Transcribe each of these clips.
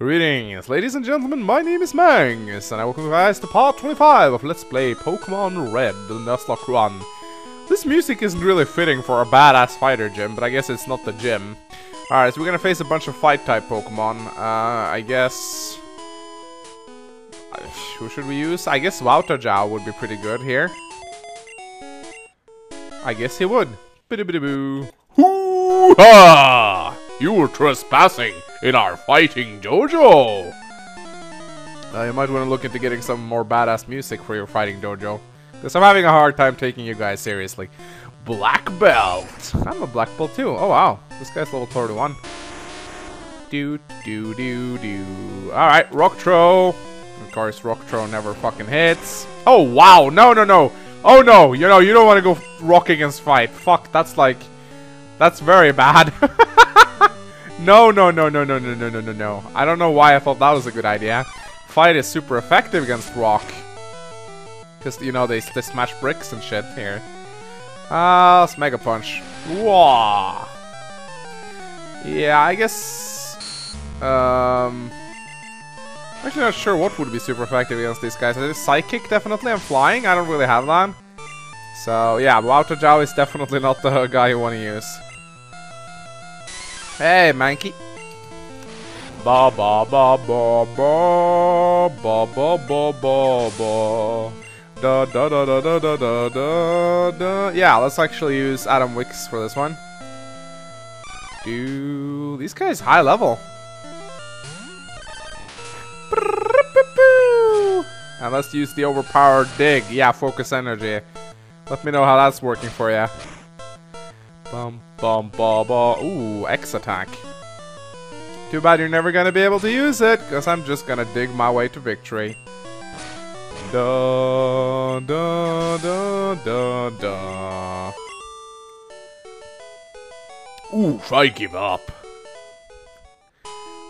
Greetings, ladies and gentlemen, my name is Mangs, and I welcome you guys to part 25 of Let's Play Pokemon Red, the Nuzlocke run. This music isn't really fitting for a badass fighter gym, but I guess it's not the gym. Alright, so we're gonna face a bunch of fight-type Pokemon. Uh, I guess... Who should we use? I guess Wautajau would be pretty good here. I guess he would. Biddy-biddy-boo. Hoo-ha! You were trespassing in our fighting dojo! Uh, you might want to look into getting some more badass music for your fighting dojo. Because I'm having a hard time taking you guys seriously. Black belt! I'm a black belt too. Oh wow, this guy's level 31. Do do do do. Alright, Rock Throw. Of course, Rock Throw never fucking hits. Oh wow, no no no. Oh no, you know, you don't want to go rock against fight. Fuck, that's like... That's very bad. no, no, no, no, no, no, no, no, no, no. I don't know why I thought that was a good idea. Fight is super effective against rock. Because, you know, they, they smash bricks and shit here. Ah, uh, let's Mega Punch. Wah! Yeah, I guess... Um... Actually not sure what would be super effective against these guys. I Psychic, definitely. I'm flying. I don't really have that. So, yeah, Wautajau is definitely not the guy you want to use. Hey, Mankey. Ba ba ba ba ba ba ba ba ba ba da da da da da da da da da Yeah, let's actually use Adam Wicks for this one. Do these guys high level? And let's use the overpowered dig. Yeah, focus energy. Let me know how that's working for you. Bum bum ba ba. Ooh, X attack. Too bad you're never gonna be able to use it, because I'm just gonna dig my way to victory. Da da da da da. Oof, I give up.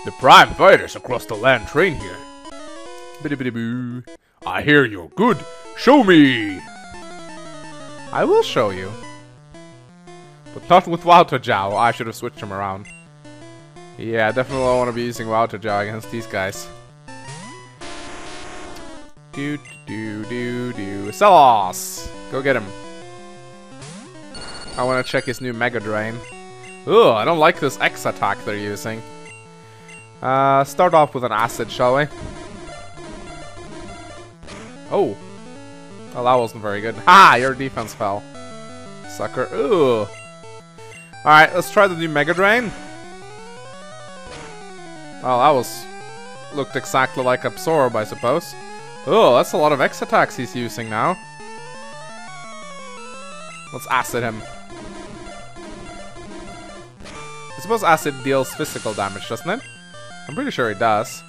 The prime fighters across the land train here. Biddy biddy boo. I hear you're good. Show me! I will show you. But not with Wautajau. I should have switched him around. Yeah, definitely don't want to be using Wautajau against these guys. Do do do do. Celos! Go get him. I want to check his new Mega Drain. Ugh, I don't like this X attack they're using. Uh, start off with an Acid, shall we? Oh. Well, that wasn't very good. Ha! Your defense fell. Sucker. Ooh. Alright, let's try the new Mega Drain. Well, that was... Looked exactly like Absorb, I suppose. Oh, that's a lot of X attacks he's using now. Let's Acid him. I suppose Acid deals physical damage, doesn't it? I'm pretty sure it does.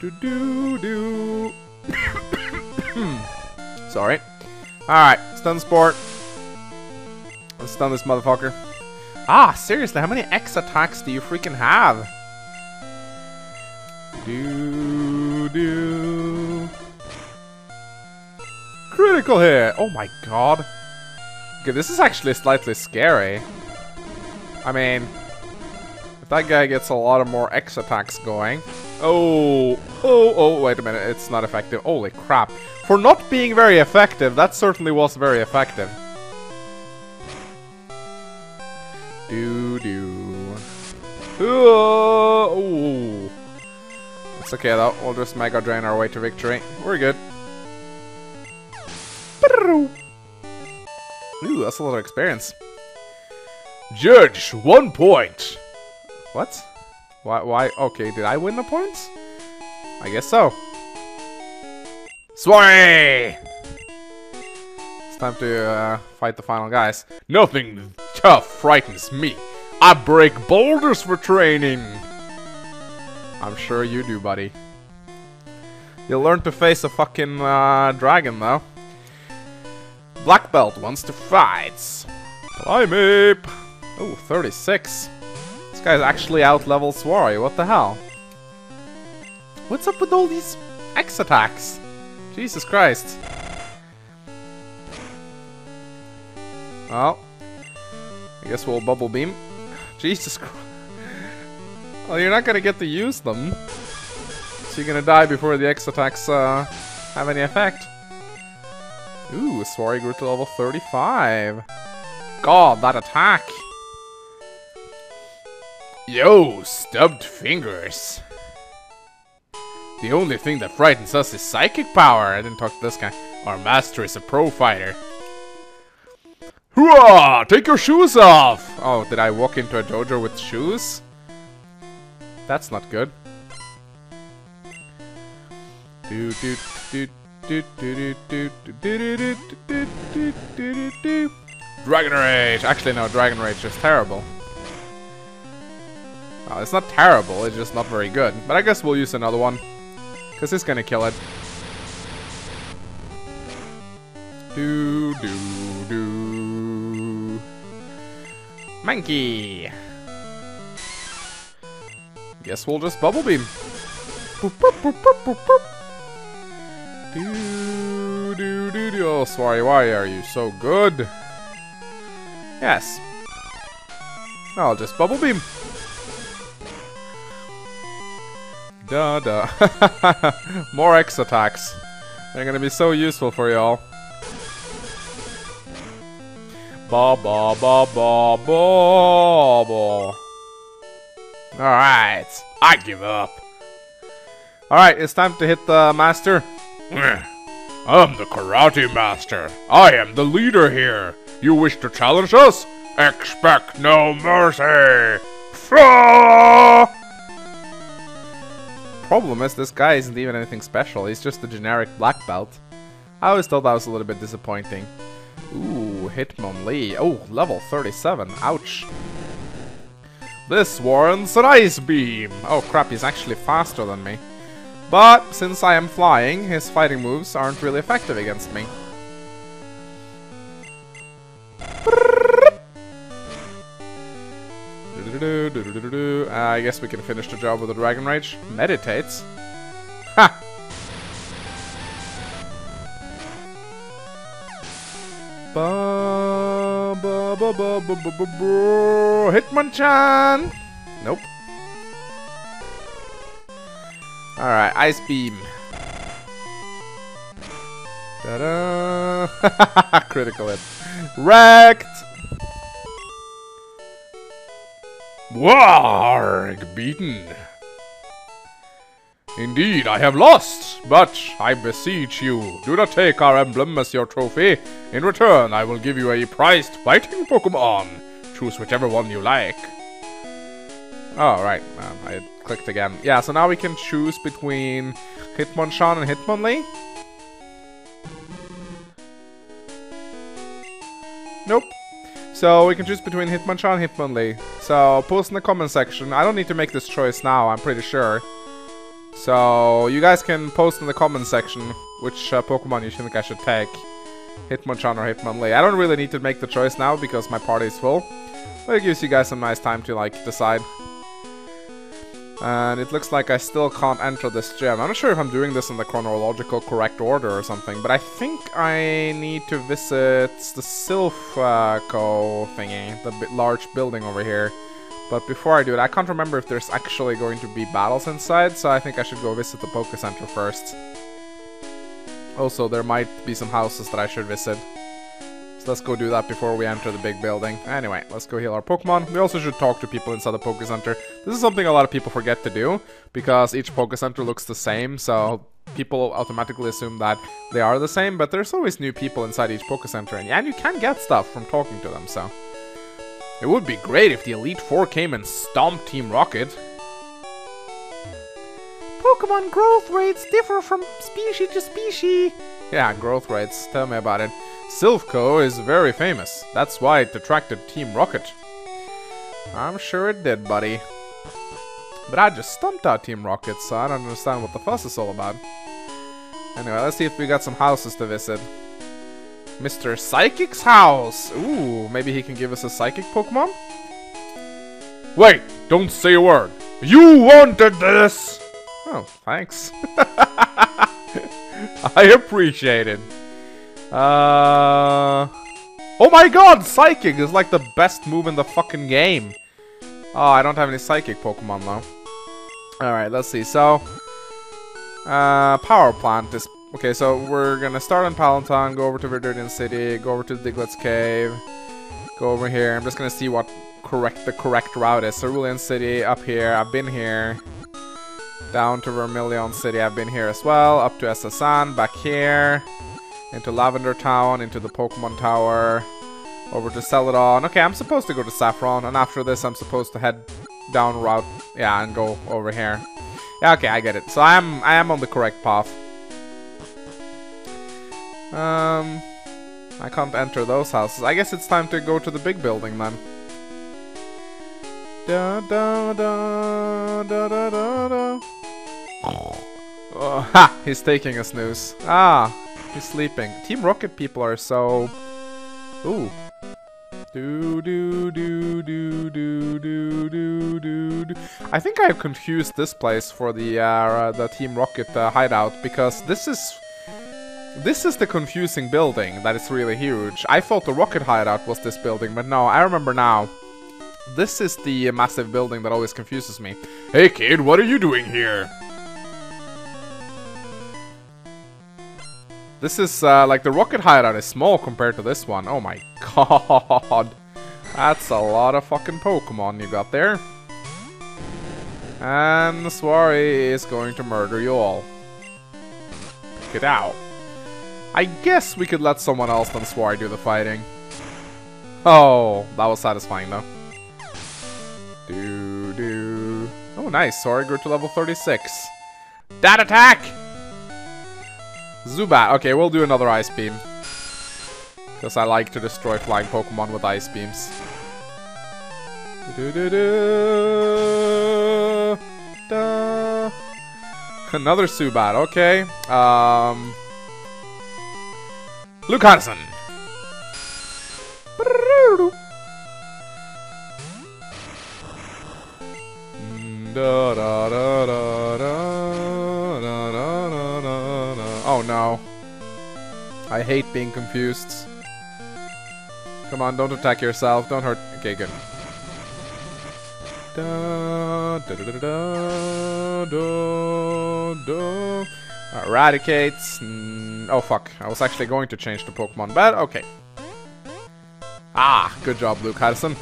Do do do. Sorry. Alright, Stun Spore. Let's stun this motherfucker. Ah, seriously, how many X attacks do you freaking have? Do do. Critical hit! Oh my god. Okay, this is actually slightly scary. I mean, if that guy gets a lot of more X attacks going. Oh, oh, oh, wait a minute, it's not effective. Holy crap. For not being very effective, that certainly was very effective. Do do. Oh, it's okay though. We'll just Mega Drain our way to victory. We're good. Ooh, that's a lot of experience. Judge, one point. What? Why? Why? Okay, did I win the points? I guess so. Swarry! It's time to uh, fight the final guys. Nothing tough frightens me. I break boulders for training. I'm sure you do, buddy. You'll learn to face a fucking uh, dragon, though. Black Belt wants to fight. Primeape! Oh, 36. This guy's actually out-level Swarry, what the hell? What's up with all these X attacks? Jesus Christ. Well, I guess we'll Bubble Beam. Jesus Christ. Well, you're not gonna get to use them. So you're gonna die before the X attacks uh, have any effect. Ooh, Swarry grew to level 35. God, that attack! Yo, stubbed fingers. The only thing that frightens us is psychic power. I didn't talk to this guy. Our master is a pro fighter. Hooah! Take your shoes off! Oh, did I walk into a dojo with shoes? That's not good. Dragon Rage! Actually no, Dragon Rage is terrible. Well, it's not terrible, it's just not very good. But I guess we'll use another one. Because it's gonna kill it. Do do. Mankey! Guess we'll just bubble beam. Boop, boop, boop, boop, boop, boop. Do, do, do, do. Oh, sorry, why are you so good? Yes. I'll just bubble beam. Da da. More X attacks. They're gonna be so useful for y'all. Ba ba ba ba ba ba. Alright, I give up. Alright, it's time to hit the master. I'm the karate master. I am the leader here. You wish to challenge us? Expect no mercy. Problem is, this guy isn't even anything special. He's just a generic black belt. I always thought that was a little bit disappointing. Ooh, Hitmonlee. Oh, level 37. Ouch. This warrants an ice beam. Oh crap, he's actually faster than me. But since I am flying, his fighting moves aren't really effective against me. I guess we can finish the job with the Dragon Rage. Meditates. Hitmonchan! Nope. Alright, Ice Beam. Ta-da! Critical hit. Wrecked! Warg beaten. Indeed, I have lost, but I beseech you, do not take our emblem as your trophy. In return, I will give you a prized fighting Pokemon. Choose whichever one you like. Oh, right. Um, I clicked again. Yeah, so now we can choose between Hitmonchan and Hitmonlee. Nope. So we can choose between Hitmonchan and Hitmonlee. So post in the comment section. I don't need to make this choice now, I'm pretty sure. So, you guys can post in the comment section which uh, Pokemon you think I should take. Hitmonchan or Hitmonlee. I don't really need to make the choice now because my party is full. But it gives you guys some nice time to, like, decide. And it looks like I still can't enter this gym. I'm not sure if I'm doing this in the chronological correct order or something, but I think I need to visit the Silph.co thingy, the large building over here. But before I do it, I can't remember if there's actually going to be battles inside, so I think I should go visit the Poke Center first. Also, there might be some houses that I should visit. So let's go do that before we enter the big building. Anyway, let's go heal our Pokemon. We also should talk to people inside the Poke Center. This is something a lot of people forget to do, because each Poke Center looks the same, so people automatically assume that they are the same, but there's always new people inside each Poke Center, and, and you can get stuff from talking to them, so... It would be great if the Elite Four came and stomped Team Rocket. Pokemon growth rates differ from species to species. Yeah, growth rates. Tell me about it. Silph.co is very famous. That's why it attracted Team Rocket. I'm sure it did, buddy. But I just stumped out Team Rocket, so I don't understand what the fuss is all about. Anyway, let's see if we got some houses to visit. Mr. Psychic's house. Ooh, maybe he can give us a psychic Pokemon? Wait, don't say a word. You wanted this! Oh, thanks. I appreciate it. Uh... Oh my god, Psychic is like the best move in the fucking game. Oh, I don't have any Psychic Pokemon though. Alright, let's see. So, uh, power plant is... Okay, so we're gonna start on Pallet Town, go over to Viridian City, go over to Diglett's Cave, go over here. I'm just gonna see what correct the correct route is. Cerulean City, up here. I've been here. Down to Vermilion City, I've been here as well. Up to S.S. Anne, back here. Into Lavender Town, into the Pokemon Tower. Over to Celadon. Okay, I'm supposed to go to Saffron, and after this I'm supposed to head down route, yeah, and go over here. Yeah, okay, I get it. So I am, I am on the correct path. Um, I can't enter those houses. I guess it's time to go to the big building then. Da da da da da da da. Oh, ha! He's taking a snooze. Ah, he's sleeping. Team Rocket people are so... Ooh. Do do do do do do do do do. I think I've confused this place for the uh, the Team Rocket uh, hideout because this is this is the confusing building that is really huge. I thought the Rocket hideout was this building, but no, I remember now. This is the massive building that always confuses me. Hey kid, what are you doing here? This is, uh, like, the rocket hideout is small compared to this one. Oh my god. That's a lot of fucking Pokemon you got there. And the Swari is going to murder you all. Get out. I guess we could let someone else than Swari do the fighting. Oh, that was satisfying though. Do do. Oh, nice. Swari grew to level 36. That attack! Zubat. Okay, we'll do another Ice Beam. Because I like to destroy flying Pokemon with Ice Beams. Another Zubat, okay. Um, Luke. Da, da, da, Oh no. I hate being confused. Come on, don't attack yourself. Don't hurt. Okay, good. Da, da, da, da, da, da, Eradicates. Mm, oh, fuck. I was actually going to change the Pokemon, but okay. Ah, good job, Luke Harrison.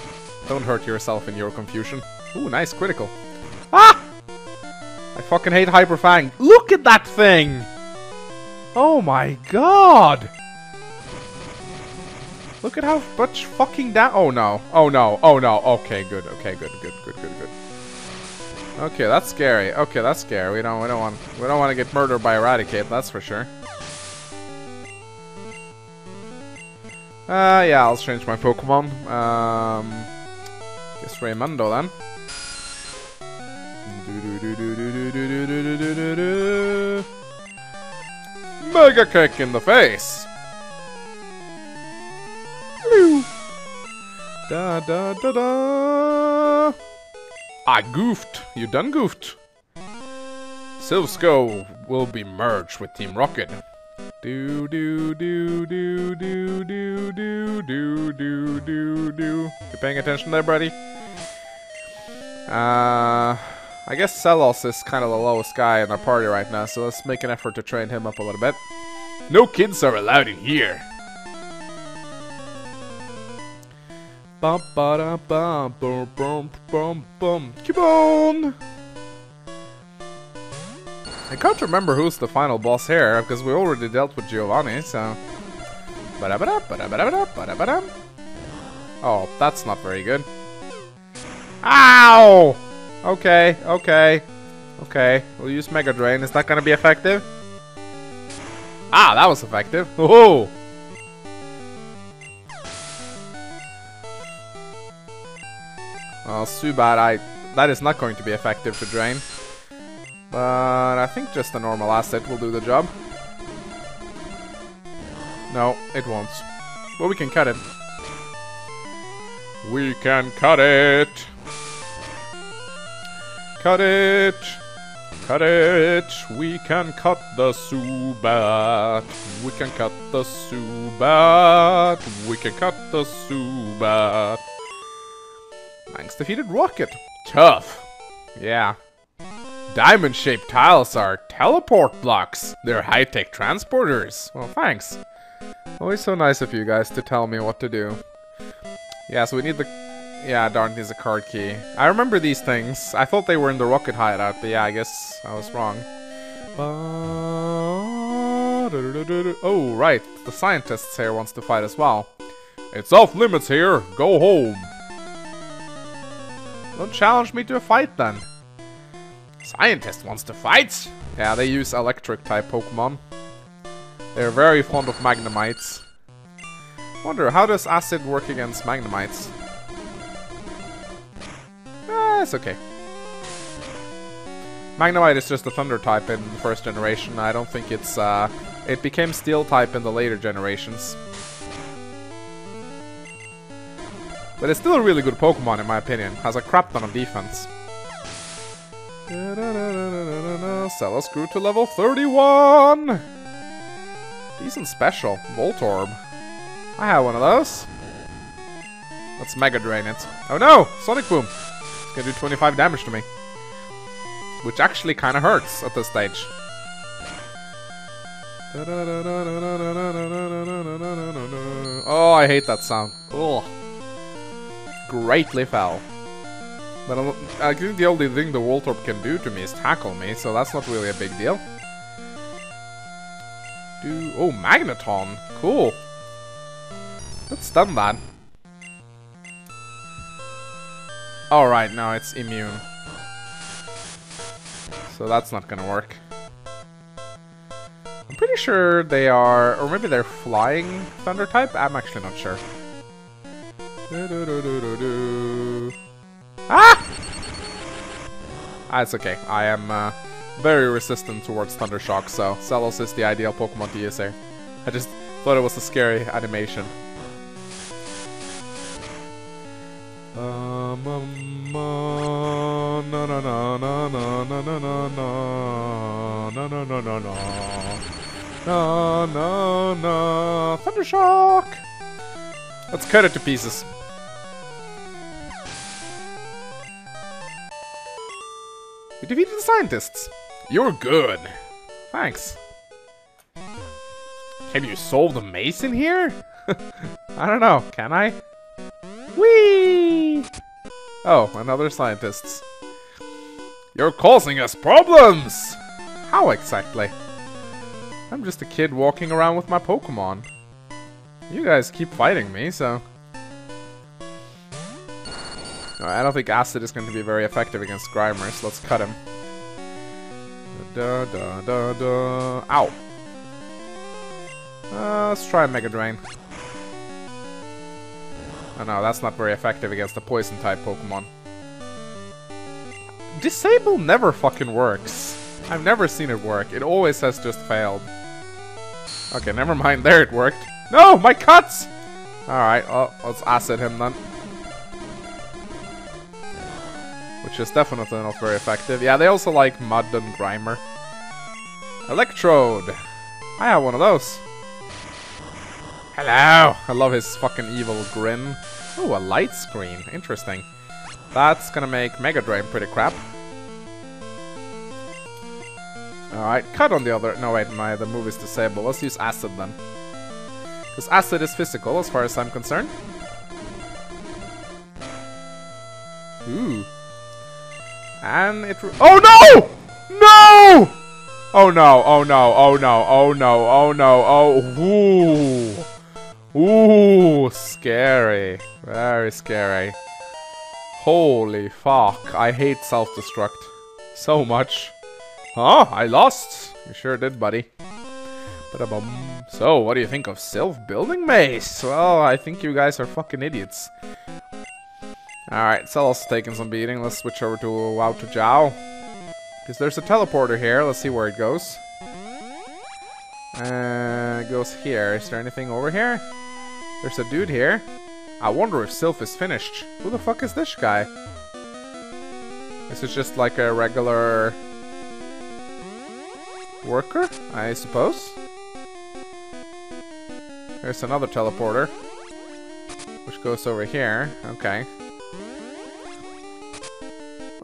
Don't hurt yourself in your confusion. Ooh, nice critical. Ah! I fucking hate Hyper Fang. Look at that thing! Oh my god! Look at how much fucking down- Oh no. Oh no. Oh no. Okay, good. Okay, good. Good. Good. Good. Good. Okay, that's scary. Okay, that's scary. We don't we don't want we don't want to get murdered by Eradicate, that's for sure. Uh yeah, I'll change my Pokemon. Um guess Raymundo then. Mega kick in the face. Da da da da I goofed. You done goofed. Silph Co will be merged with Team Rocket. Do do do do do do do do do do do. You paying attention there, buddy? Uh, I guess Celos is kind of the lowest guy in our party right now, so let's make an effort to train him up a little bit. No kids are allowed in here. Bum ba da bum bum bum bum bum. Cubone! I can't remember who's the final boss here, because we already dealt with Giovanni, so... Ba -da -ba -da, ba -da -ba -da, ba -da -ba -da. Oh, that's not very good. Ow! Okay, okay. Okay, we'll use Mega Drain. Is that gonna be effective? Ah, that was effective. Oh! Well, Zubat, I... That is not going to be effective to drain. But I think just a normal Acid will do the job. No, it won't. But we can cut it. We can cut it! Cut it! Cut it! We can cut the Zubat! We can cut the Zubat! We can cut the Zubat! Mangs defeated Rocket! Tough! Yeah. Diamond-shaped tiles are teleport blocks. They're high-tech transporters. Well, thanks. Always so nice of you guys to tell me what to do. Yeah, so we need the... Yeah, darn, needs a card key. I remember these things. I thought they were in the rocket hideout, but yeah, I guess I was wrong. Oh, right. The scientist here wants to fight as well. It's off limits here. Go home. Don't challenge me to a fight then. Scientist wants to fight? Yeah, they use electric type Pokemon. They're very fond of Magnemites. Wonder, how does Acid work against Magnemites? Eh, it's okay. Magnemite is just a Thunder type in the first generation. I don't think it's, uh... It became Steel type in the later generations. But it's still a really good Pokemon in my opinion. Has a crap ton of defense. Celos grew to level 31! Decent special. Voltorb. I have one of those. Let's Mega Drain it. Oh no! Sonic Boom! It's gonna do 25 damage to me. Which actually kinda hurts at this stage. Oh, I hate that sound. Ugh. Greatly foul. But I think the only thing the Voltorb can do to me is tackle me, so that's not really a big deal. Do oh, Magneton. Cool. Let's stun that. Alright, now it's immune. So that's not gonna work. I'm pretty sure they are, or maybe they're flying thunder type? I'm actually not sure. Ah! Ah, it's okay. I am uh, very resistant towards Thunder Shock, so Celos is the ideal Pokemon to use here. I just thought it was a scary animation. Thunder Shock! Let's cut it to pieces. We defeated the scientists. You're good. Thanks. Can you solve the maze in here? I don't know. Can I? Whee! Oh, another scientists. You're causing us problems! How exactly? I'm just a kid walking around with my Pokemon. You guys keep fighting me, so... I don't think Acid is going to be very effective against Grimer, so let's cut him. Da da da da. Ow! Uh, let's try Mega Drain. Oh no, that's not very effective against the poison type Pokemon. Disable never fucking works. I've never seen it work. It always has just failed. Okay, never mind. There it worked. No, my cuts! Alright, well, let's acid him then. Which is definitely not very effective. Yeah, they also like Muk and Grimer. Electrode! I have one of those. Hello! I love his fucking evil grin. Oh, a light screen. Interesting. That's gonna make Mega Drain pretty crap. Alright, cut on the other... No, wait, my the move is disabled. Let's use Acid then. Because Acid is physical, as far as I'm concerned. Ooh. And it... Oh no! No! Oh no, oh no, oh no, oh no, oh no, oh... Ooh. Ooh, scary. Very scary. Holy fuck, I hate self-destruct. So much. Huh? I lost? You sure did, buddy. So, what do you think of self-building maze? Well, I think you guys are fucking idiots. Alright, Celos taking some beating. Let's switch over to Wow to Jow. Because there's a teleporter here. Let's see where it goes. Uh, it goes here. Is there anything over here? There's a dude here. I wonder if Silph is finished. Who the fuck is this guy? This is just like a regular worker, I suppose. There's another teleporter, which goes over here. Okay.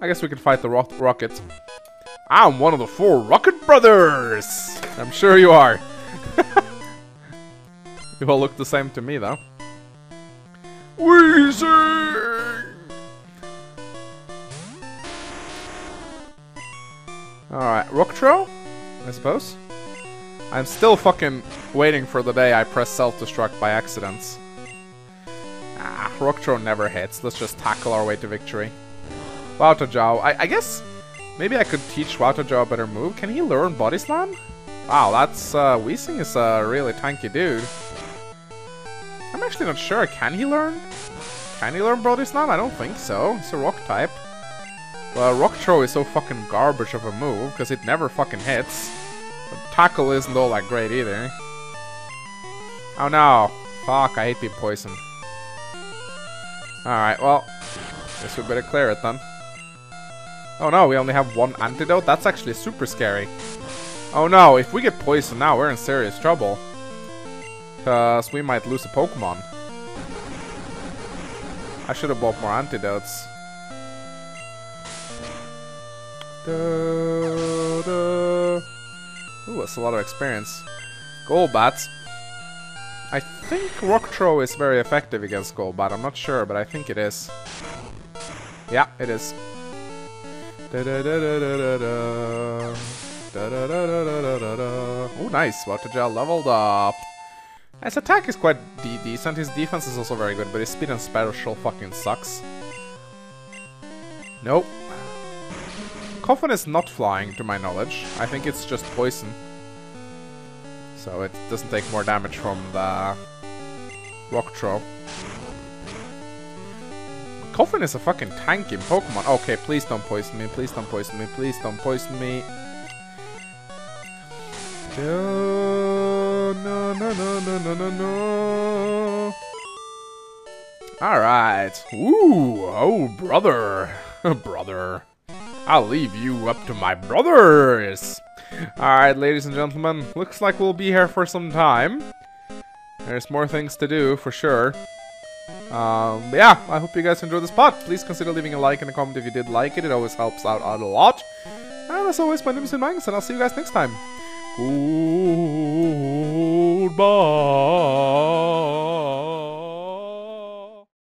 I guess we can fight the ro rocket. I'm one of the four Rocket Brothers! I'm sure you are. you all look the same to me, though. Weezing! Alright, Rock Throw? I suppose? I'm still fucking waiting for the day I press self-destruct by accidents. Ah, Rock Throw never hits. Let's just tackle our way to victory. Wowtajow. I, I guess maybe I could teach Wowtajow a better move. Can he learn Body Slam? Wow, that's, uh, Weezing is a really tanky dude. I'm actually not sure. Can he learn? Can he learn Body Slam? I don't think so. It's a rock type. Well, Rock Throw is so fucking garbage of a move, because it never fucking hits. But Tackle isn't all that great either. Eh? Oh no. Fuck, I hate being poisoned. Alright, well, guess we better clear it then. Oh no, we only have one antidote? That's actually super scary. Oh no, if we get poisoned now, we're in serious trouble. Because we might lose a Pokemon. I should have bought more antidotes. Da. Ooh, a lot of experience. Golbat. I think Rock Throw is very effective against Golbat. I'm not sure, but I think it is. Yeah, it is. Oh, nice. Watergel leveled up. His attack is quite de decent. His defense is also very good, but his speed and special fucking sucks. Nope. Koffing is not flying, to my knowledge. I think it's just poison. So it doesn't take more damage from the Rock Throw. Koffing is a fucking tank in Pokemon. Okay, please don't poison me. Please don't poison me. Please don't poison me. No, no, no, no, no, no, no, no. Alright. Ooh, oh, brother. brother. I'll leave you up to my brothers. Alright, ladies and gentlemen, looks like we'll be here for some time. There's more things to do, for sure. Um, yeah, I hope you guys enjoyed this part. Please consider leaving a like and a comment if you did like it. It always helps out a lot. And as always, my name is Mangs, and I'll see you guys next time. Goodbye.